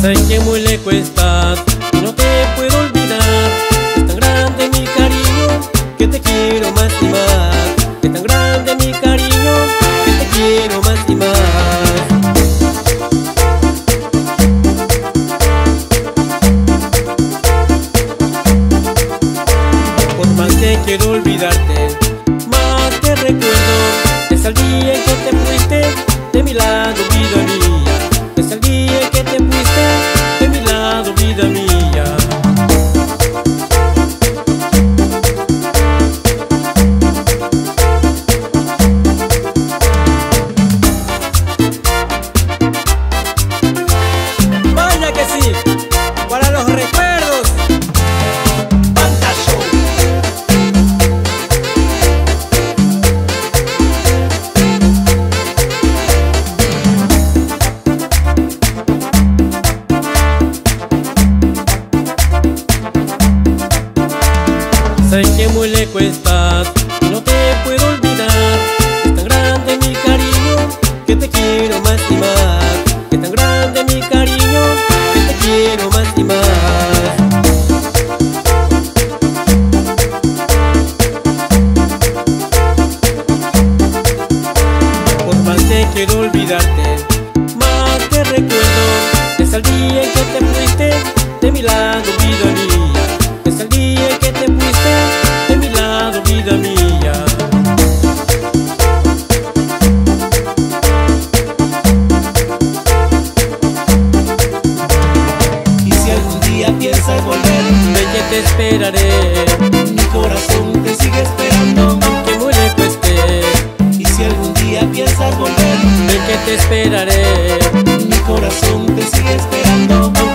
Sé que muy lejos estás y no te puedo olvidar. Es tan grande mi cariño que te quiero más y más Es tan grande mi cariño que te quiero más y más Por más que quiero olvidarte Más te recuerdo Es el día en que te fuiste De mi lado vida muy lejos estás no te puedo olvidar. Es tan grande mi cariño que te quiero más y más Es tan grande mi cariño que te quiero más y más quiero olvidarte te esperaré mi corazón te sigue esperando. Que muy lejos esté Y si algún día piensas volver, Ven que te esperaré mi corazón te sigue esperando.